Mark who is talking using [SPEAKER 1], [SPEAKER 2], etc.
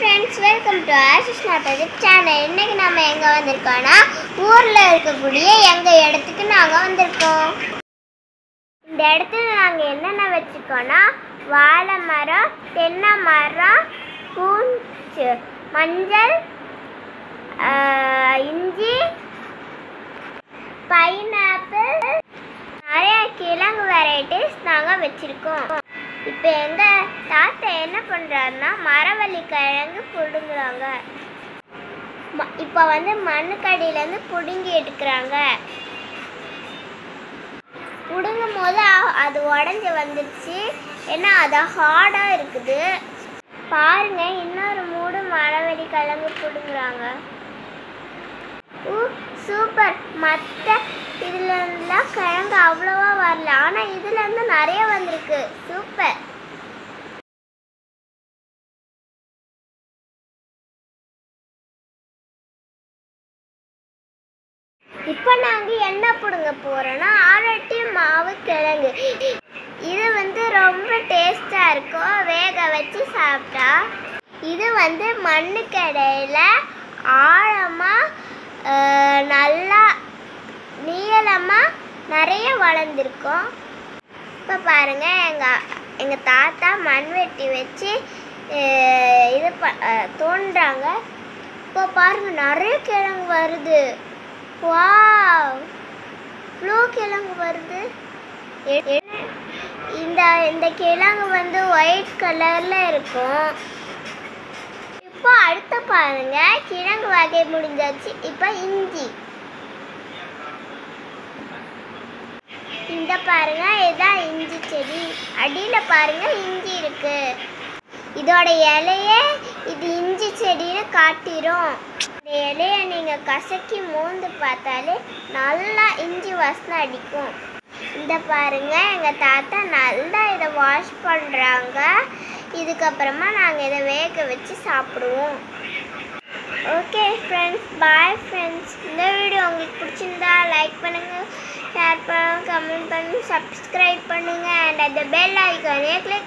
[SPEAKER 1] Friends welcome to Ashish நாட்டது channel இன்றைக்கி நம்ம எங்கே வந்திருக்கோம்னா ஊரில் இருக்கக்கூடிய எங்கள் இடத்துக்கு நாங்கள் வந்திருக்கோம். இந்த இடத்துல நாங்கள் என்னென்ன வச்சுருக்கோம்னா வாழை மரம் தென்னை மரம் பூஞ்சு மஞ்சள் இஞ்சி பைனாப்பிள் நிறைய கிழங்கு வெரைட்டிஸ் நாங்கள் வச்சுருக்கோம். இப்போ எங்க தாத்தா என்ன பண்ணுறாருன்னா மரவள்ளி கிழங்கு பிடுங்குறாங்க இப்போ வந்து மண்ணுக்கடியிலேருந்து பிடுங்கி எடுக்கிறாங்க. பிடுங்கும் போது அது உடஞ்சி வந்துடுச்சு ஏன்னா அது ஹார்டாக இருக்குது. பாருங்க இன்னொரு மூடு மரவள்ளி கிழங்கு பிடுங்குறாங்க. ஊ சூப்பர். மற்ற இதுல கிழங்கு அவ்வளோவா வரல. ஆனால் இதுல இருந்து நிறைய வந்திருக்கு. சூப்பர். இப்போ நாங்கள் என்ன பிடுங்க போகிறோன்னா ஆரட்டி மாவு கிழங்கு. இது வந்து ரொம்ப டேஸ்டாக இருக்கும் வேக வச்சு சாப்பிட்டா. இது வந்து மண்ணுக்கடையில் ஆழமாக நல்லா வளர்ந்துருக்கோம். இப்போ பாருங்கள் எங்கள் எங்கள் தாத்தா மண்வெட்டி வச்சு இது ப தோன்றாங்க இப்போ பாருங்கள் நிறைய கிழங்கு வருது. வாவ்! இவ்வளோ கிழங்கு வருது. இந்த இந்த கிழங்கு வந்து ஒயிட் கலரில் இருக்கும். இப்போ அடுத்த பாருங்கள் கிழங்கு வகை முடிஞ்சாச்சு. இப்போ இஞ்சி. இத பாருங்க இதான் இஞ்சி செடி. அடியில பாருங்க இஞ்சி இருக்கு. இதோட இலையே இது இஞ்சி செடின்னு காட்டிரும். இந்த இலைய நீங்க கசக்கி மோந்து பார்த்தாலே நல்லா இஞ்சி வாசனை அடிக்கும். இந்த பாருங்க எங்க தாத்தா நல்லா இதை வாஷ் பண்றாங்க. இதுக்கப்புறமா நாங்கள் இதை வேக வச்சு சாப்பிடுவோம். ஓகே ஃப்ரெண்ட்ஸ் பாய் ஃப்ரெண்ட்ஸ் இந்த வீடியோ உங்களுக்கு பிடிச்சிருந்தா லைக் பண்ணுங்க. ஷேர் பண்ணுங்கள் கமெண்ட் பண்ணுங்கள் சப்ஸ்கிரைப் பண்ணுங்கள் அண்ட் அந்த பெல் ஐக்கானே கிளிக்